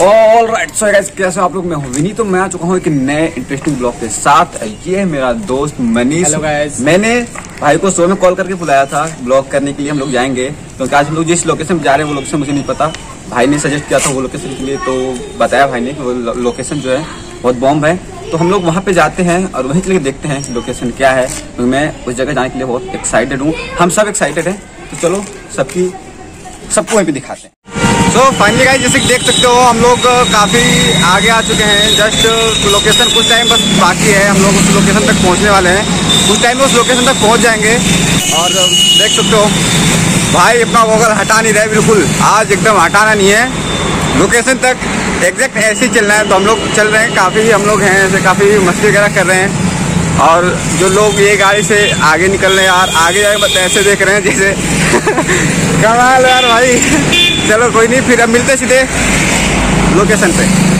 All right so guys कैसे आप लोग मैं हूँ विनी तो मैं आ चुका हूँ एक नए इंटरेस्टिंग ब्लॉग के साथ। ये है मेरा दोस्त मनीष। Hello guys. मैंने भाई को शो में कॉल करके बुलाया था ब्लॉग करने के लिए हम लोग जाएँगे। क्योंकि आज हम लोग जिस लोकेशन पे जा रहे हैं वो लोकेशन मुझे नहीं पता। भाई ने सजेस्ट किया था वो लोकेशन के लिए तो बताया भाई ने कि वो लो- लोकेशन जो है बहुत बॉम्ब है। तो हम लोग वहाँ पे जाते हैं और वहीं चले देखते हैं लोकेशन क्या है। क्योंकि मैं उस जगह जाने के लिए बहुत एक्साइटेड हूँ। हम सब एक्साइटेड हैं। तो चलो, सबकी, सबको वहीं पे दिखाते हैं। सो फाइनली गाइस जैसे देख सकते हो, हम लोग काफ़ी आगे आ चुके हैं। जस्ट लोकेशन कुछ टाइम बस बाकी है। हम लोग उस लोकेशन तक पहुँचने वाले हैं। कुछ टाइम में उस लोकेशन तक पहुँच जाएँगे। और, देख सकते हो, भाई अपना वोगल हटा नहीं रहे, बिल्कुल, आज एकदम हटाना नहीं है। लोकेशन तक एग्जैक्ट ऐसे ही चलना है तो हम लोग चल रहे हैं। काफ़ी हम लोग हैं, ऐसे काफ़ी मस्ती वगैरह कर रहे हैं। और जो लोग ये गाड़ी से आगे निकल रहे हैं, यार, आगे जाके ऐसे देख रहे हैं जैसे कमाल यार भाई। चलो कोई नहीं, फिर अब मिलते सीधे लोकेशन पे।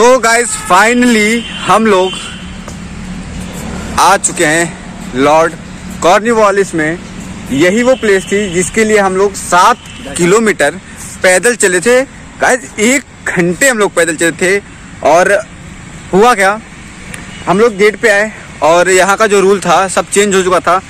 So guys finally हम लोग आ चुके हैं लॉर्ड कॉर्निवालिस में। यही वो प्लेस थी जिसके लिए हम लोग सात किलोमीटर पैदल चले थे। गाइस एक घंटे हम लोग पैदल चले थे और हुआ क्या? हम लोग गेट पे आए और यहाँ का जो रूल था, सब चेंज हो चुका था।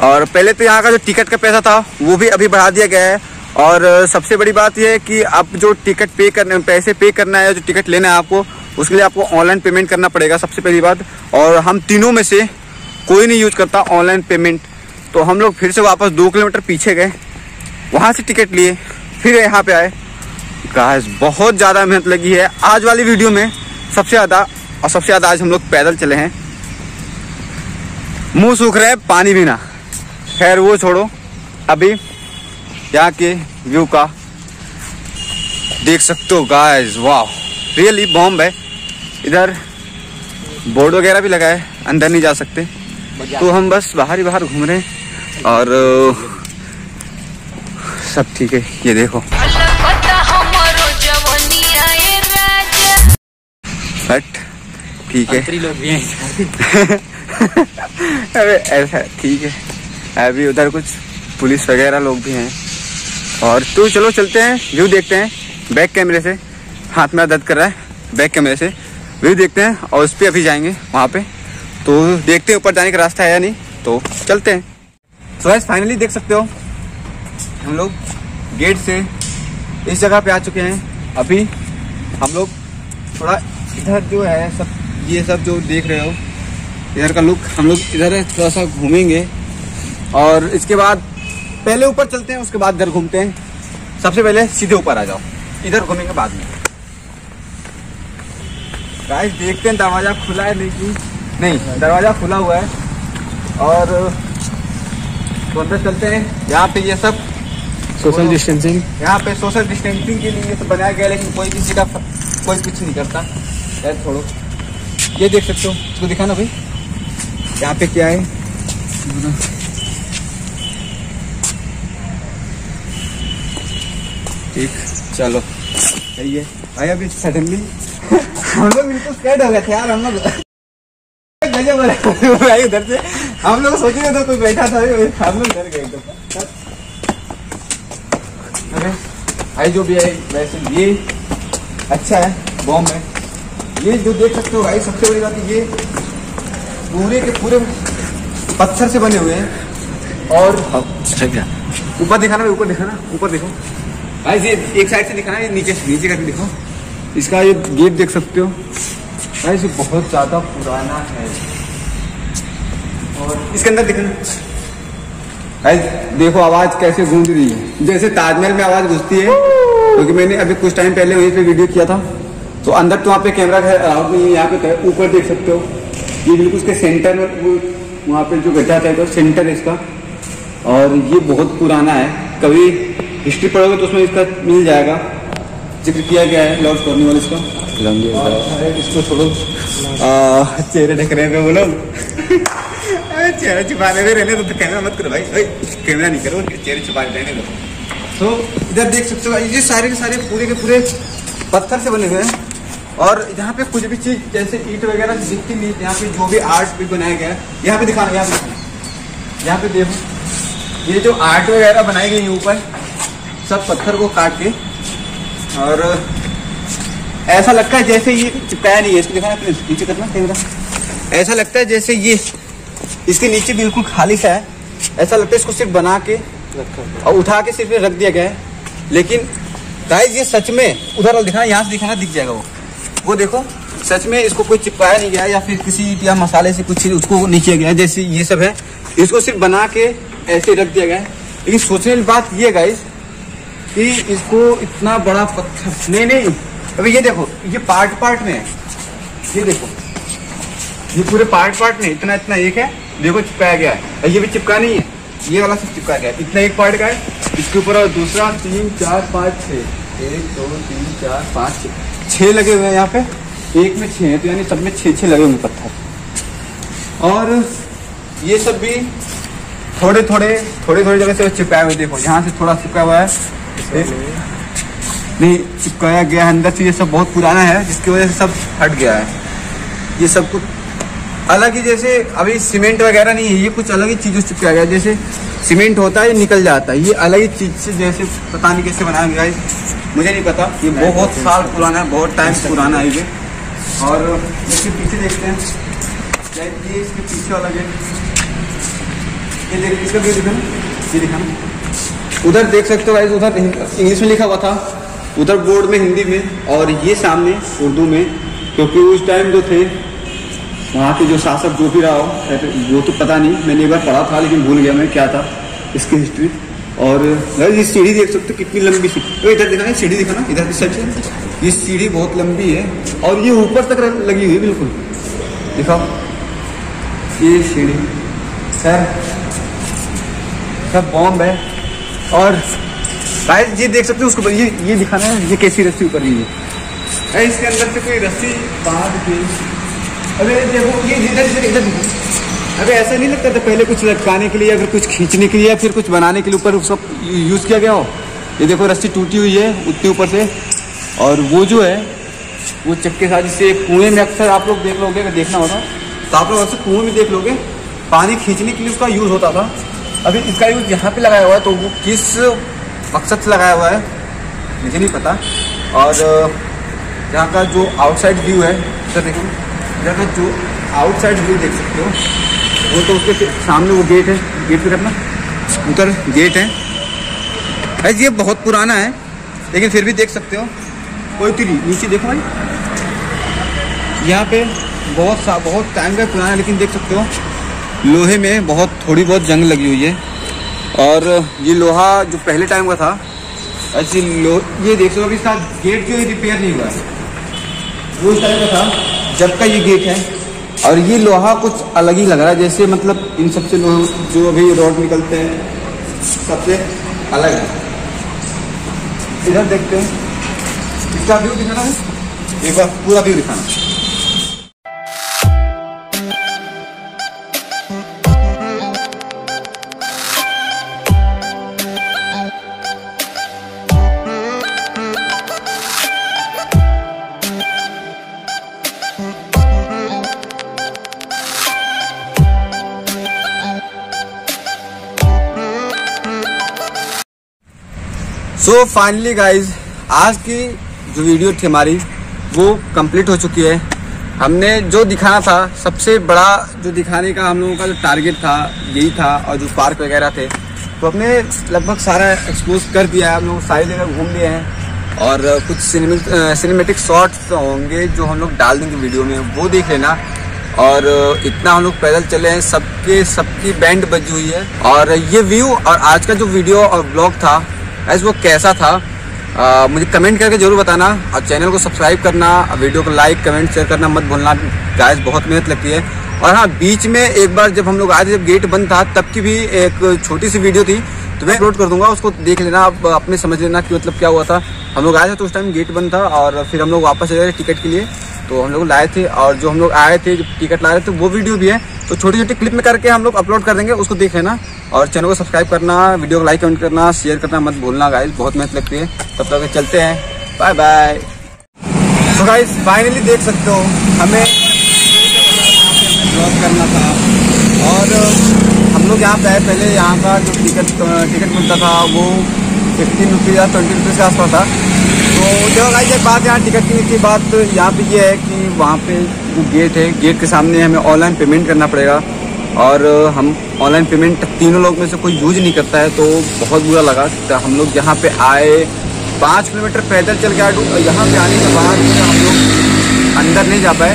और पहले तो यहाँ का जो टिकट का पैसा था, वो भी अभी बढ़ा दिया गया है। और सबसे बड़ी बात यह है कि आप जो टिकट पे करने, पैसे पे करना है, जो टिकट लेना है आपको, उसके लिए आपको ऑनलाइन पेमेंट करना पड़ेगा सबसे पहली बात। और हम तीनों में से कोई नहीं यूज़ करता ऑनलाइन पेमेंट। तो हम लोग फिर से वापस दो किलोमीटर पीछे गए, वहाँ से टिकट लिए, फिर यहाँ पे आए। गाइस, बहुत ज़्यादा मेहनत लगी है। आज वाली वीडियो में सबसे ज़्यादा, और सबसे ज़्यादा आज हम लोग पैदल चले हैं। मुँह सूख रहे हैं पानी भी ना खैर, वो छोड़ो। अभी यहाँ के व्यू का देख सकते हो गाइस वाह रियली बॉम्ब है। इधर बोर्ड वगैरह भी लगा है अंदर नहीं जा सकते। तो हम बस बाहर ही बाहर घूम रहे हैं और सब ठीक है ये देखो। बट ठीक हैं। अरे ऐसा ठीक है। अभी उधर कुछ पुलिस वगैरह लोग भी हैं। और तो चलो चलते हैं व्यू देखते हैं बैक कैमरे से। हाथ में दर्द कर रहा है बैक कैमरे से। व्यू देखते हैं और उस पर अभी जाएँगे वहाँ पे। तो देखते हैं ऊपर जाने का रास्ता है या नहीं तो चलते हैं। तो so, फाइनली देख सकते हो हम लोग गेट से इस जगह पे आ चुके हैं। अभी हम लोग थोड़ा इधर जो है सब ये सब जो देख रहे हो इधर का लुक हम लोग इधर थोड़ा सा घूमेंगे। और इसके बाद पहले ऊपर चलते हैं उसके बाद इधर घूमते हैं। सबसे पहले सीधे ऊपर आ जाओ। इधर घूमेंगे बाद में। गाइस देखते हैं दरवाज़ा खुला है नहीं कि नहीं दरवाज़ा खुला हुआ है। और तो अंदर चलते हैं। यहाँ पे ये सब सोशल डिस्टेंसिंग यहाँ पे सोशल डिस्टेंसिंग के लिए ये सब बनाया गया लेकिन कोई किसी का कोई कुछ नहीं करता। यार छोड़ो। ये देख सकते हो इसको दिखाना भाई। यहाँ पे क्या है? ठीक चलो। सही है भाई अभी सडनली हम लोग बिल्कुल स्कैड हो गए थे यार हम लोग। भाई उधर से हम लोग सोचे तो कोई बैठा था हम लोग डर गए अरे भाई जो भी है वैसे ये अच्छा है बॉम्ब है। ये जो देख सकते हो भाई सबसे बड़ी बात ये पूरे के पूरे पत्थर से बने हुए हैं। और ऊपर दिखाना ऊपर दिखाना ऊपर देखो। भाई ये एक साइड से दिखाना नीचे नीचे करके दिखो इसका ये गेट देख सकते हो। भाई ये बहुत ज़्यादा पुराना है। और इसके अंदर दिखना। भाई देखो आवाज़ कैसे गूंज रही है। जैसे ताजमहल में आवाज़ घुसती है, क्योंकि तो मैंने अभी कुछ टाइम पहले वहीं पे वीडियो किया था। तो अंदर तो वहाँ पे कैमरा है अलाउड नहीं है यहाँ पे ऊपर देख सकते हो। ये बिल्कुल उसके सेंटर में वहाँ पे जो गड्ढा था सेंटर है इसका। और ये बहुत पुराना है। कभी हिस्ट्री पढ़ोगे तो उसमें इसका मिल जाएगा। ज़िक्र किया गया है लॉर्ड कॉर्निवल इसका। इसको छोड़ो। चेहरे ढक रहे हैं वो लोग। चेहरा छुपाने में रहने तो कैमरा मत करो भाई। कैमरा नहीं करो चेहरे छुपा रहने दो तो इधर देख सकते हो ये सारे के सारे पूरे के पूरे पत्थर से बने हुए हैं। और यहाँ पे कुछ भी चीज़ जैसे ईट वगैरह दिखती नहीं यहाँ पे जो भी आर्ट भी बनाया गया है यहाँ पे दिखाना यहाँ पे दिखाना यहाँ पे देखो ये जो आर्ट वगैरह बनाई गई है ऊपर सब पत्थर को काट के और ऐसा लगता है जैसे ये चिपकाया नहीं है। इसको दिखाना प्लीज़ नीचे करना कैमरा ऐसा लगता है जैसे ये इसके नीचे बिल्कुल खाली सा है। ऐसा लगता है इसको सिर्फ़ बना के रखा और उठा के सिर्फ़ रख दिया गया है। लेकिन गाइस ये सच में उधर दिखाना, यहाँ से दिखाना दिख जाएगा वो। वो देखो, सच में इसको कोई चिपकाया नहीं गया या फिर किसी या मसाले से कुछ उसको किया गया जैसे ये सब है। इसको सिर्फ़ बना के ऐसे रख दिया गया है। लेकिन सोचने की बात ये गाइस कि इसको इतना बड़ा पत्थर नहीं नहीं। अभी ये देखो, ये पार्ट पार्ट में है। ये देखो। ये पूरे पार्ट पार्ट में इतना इतना एक है। देखो, चिपकाया गया है। ये भी चिपका नहीं है। ये वाला सब चिपकाया गया है। इतना एक पार्ट का है। इसके ऊपर और दूसरा तीन, चार, पाँच छः एक, दो, तीन, चार, पाँच छः छः लगे हुए हैं यहाँ पे। एक में छः हैं तो यानी सब में छः छः लगे हुए पत्थर। और ये सब भी थोड़े थोड़े थोड़े थोड़े जगह से चिपकाए हुए देखो, यहाँ से थोड़ा चिपका हुआ है। नहीं, चिपकाया गया है अंदर से, ये सब बहुत पुराना है, जिसकी वजह से सब हट गया है। ये सब कुछ अलग ही जैसे, अभी सीमेंट वगैरह नहीं है, ये कुछ अलग ही चीज़ों से चिपकाया गया जैसे सीमेंट होता है निकल जाता है। ये अलग ही चीज़ से जैसे, पता नहीं कैसे बनाया गया है। मुझे नहीं पता, ये बहुत साल पुराना है, बहुत टाइम पुराना है ये। और इसके पीछे देखते हैं। ये इसके पीछे अलग है ये देख, इसका व्यू दिखाना ये दिखाना उधर देख सकते हो गाइस उधर इंग्लिश में लिखा हुआ था। उधर बोर्ड में, हिंदी में, और ये सामने उर्दू में, क्योंकि उस टाइम जो थे, वहाँ के जो शासक जो भी रहा हो वो तो पता नहीं, मैंने एक बार पढ़ा था, लेकिन भूल गया मैं क्या था, इसकी हिस्ट्री और गाइस ये सीढ़ी देख सकते हो, कितनी लंबी सी। तो इधर दिखाना सीढ़ी दिखाना इधर की साइड से। ये सीढ़ी बहुत लंबी है, और ये ऊपर तक लगी हुई है, बिल्कुल। दिखाओ। ये सीढ़ी। सर सब बॉम्ब है। और गाइस ये देख सकते हो उसको ये ये दिखाना है ये कैसी रस्सी ऊपर ली है। गाइस, इसके अंदर से कोई रस्सी बाहर अबे देखो ये इधर इधर इधर। अबे ऐसा नहीं लगता था पहले कुछ लटकाने के लिए या फिर कुछ खींचने के लिए या फिर कुछ बनाने के लिए ऊपर उसका यूज़ किया गया हो? ये देखो रस्सी टूटी हुई है उतने ऊपर से। और वो जो है वो चक्के साथ जिससे कुएँ में अक्सर आप लोग देख लोगे अगर देखना होता तो आप लोग अक्सर कुएँ में देख लोगे। पानी खींचने के लिए उसका यूज़ होता था। अभी इसका यूज़ यहाँ पे लगाया हुआ है तो वो किस मकसद से लगाया हुआ है, मुझे नहीं पता। और, यहाँ का जो आउटसाइड व्यू है सर देखो यहाँ का जो आउटसाइड व्यू देख सकते हो, वो तो उसके सामने वो गेट है गेट पे करना उधर गेट है। भाई ये बहुत पुराना है, लेकिन फिर भी देख सकते हो, कोई तो नीचे देखो भाई। यहाँ पे बहुत सा, बहुत टाइम का पुराना है, लेकिन देख सकते हो लोहे में बहुत थोड़ी बहुत जंग लगी हुई है। और ये लोहा जो पहले टाइम का था, ऐसी लो, ये देख सकते कि इसका गेट जो है रिपेयर नहीं हुआ है। वो इस टाइम का था, जब का ये गेट है। और ये लोहा कुछ अलग ही लग रहा है, जैसे मतलब इन सबसे लोह जो अभी रोड निकलते हैं, सबसे अलग है। इधर देखते हैं। इसका व्यू दिखाना है? एक बार पूरा व्यू दिखाना। सो फाइनली गाइज़ आज की जो वीडियो थी हमारी, वो कंप्लीट हो चुकी है। हमने जो दिखाना था, सबसे बड़ा जो दिखाने का हम लोगों का जो टारगेट था, यही था, और जो पार्क वगैरह थे तो हमने लगभग सारा एक्सपोज कर दिया है। हम लोग सारी जगह घूम लिए हैं, और कुछ सिनेमेटिक शॉट्स होंगे जो हम लोग डाल देंगे वीडियो में, वो देख लेना। और इतना हम लोग पैदल चले हैं, सबके, सबकी बैंड बजी हुई है। और ये व्यू और आज का जो वीडियो और ब्लॉग था ऐसे वो कैसा था? आ, मुझे कमेंट करके ज़रूर बताना। और चैनल को सब्सक्राइब करना वीडियो को लाइक कमेंट शेयर करना मत भूलना। गाइस बहुत मेहनत लगती है। और हाँ बीच में एक बार जब हम लोग आए थे जब गेट बंद था तब की भी एक छोटी सी वीडियो थी। तो मैं अपलोड कर दूँगा उसको देख लेना आप अपने समझ लेना कि मतलब क्या हुआ था। हम लोग आए थे तो उस टाइम गेट बंद था और फिर हम लोग वापस चले गए टिकट के लिए। तो हम लोग लाए थे और जो हम लोग आए थे टिकट ला रहे थे, वो वीडियो भी है। तो छोटी छोटी क्लिप में करके हम लोग अपलोड कर देंगे, उसको देख लेना। और चैनल को सब्सक्राइब करना वीडियो को लाइक कमेंट करना शेयर करना मत भूलना गाइस बहुत मेहनत लगती है। तब तक चलते हैं। बाय बाय तो गाइस फाइनली देख सकते हो, हमें ड्रॉप करना था। और, हम लोग यहाँ पे पहले, यहाँ का जो टिकट टिकट मिलता था, वो फिफ्टीन रुपीज़ या ट्वेंटी रुपीज़ के आसपास था। तो जब आई एक बात यहाँ टिकट की की बात यहाँ पे ये है कि वहाँ पे जो गेट है गेट के सामने हमें ऑनलाइन पेमेंट करना पड़ेगा। और हम ऑनलाइन पेमेंट तीनों लोग में से कोई यूज़ नहीं करता है तो बहुत बुरा लगा। तो हम लोग यहाँ पे आए पाँच किलोमीटर पैदल चल के यहाँ पे आने के बाद हम लोग अंदर नहीं जा पाए।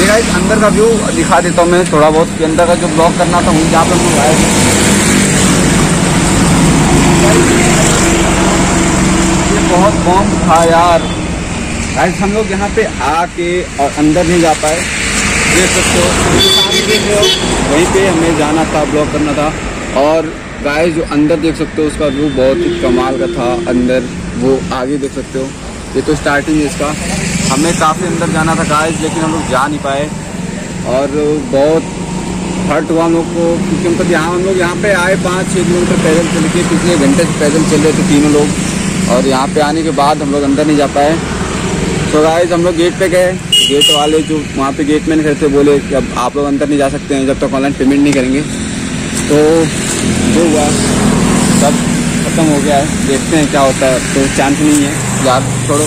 ये गाइस अंदर का व्यू दिखा देता हूँ मैं थोड़ा बहुत कि अंदर का जो ब्लॉक करना था, वहीं जहाँ पर हम लोग आए बहुत बॉम्ब था यार। गाइस हम लोग यहाँ पे आके और अंदर नहीं जा पाए। देख सकते हो। वहीं पे हमें जाना था ब्लॉक करना था। और गाइस जो अंदर देख सकते हो, उसका व्यू बहुत ही कमाल का था। अंदर वो आगे देख सकते हो। ये तो स्टार्टिंग है इसका। हमें काफ़ी अंदर जाना था गाइस लेकिन हम लोग जा नहीं पाए। और बहुत हर्ट हुआ हम लोग को, क्योंकि मतलब यहाँ, हम लोग यहाँ पे आए पाँच छः किलोमीटर पैदल चल के, पिछले घंटे पैदल चल रहे थे तीनों लोग। और यहाँ पे आने के बाद हम लोग अंदर नहीं जा पाए। तो गाइज़ हम लोग गेट पे गए। गेट वाले जो वहाँ पे गेट मैन खड़े थे, बोले कि अब आप लोग अंदर नहीं जा सकते हैं, जब तक ऑनलाइन पेमेंट नहीं करेंगे। तो जो हुआ, सब खत्म हो गया है। देखते हैं क्या होता है। तो चांस नहीं है। यार, छोड़ो।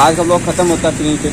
आज हम लोग खत्म होता है फिर